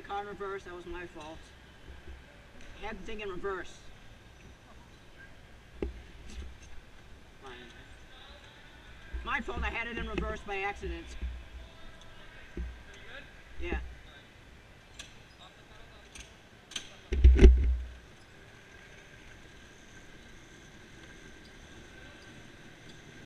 my car in reverse. That was my fault. I had to think in reverse. My fault. I had it in reverse by accident. Yeah.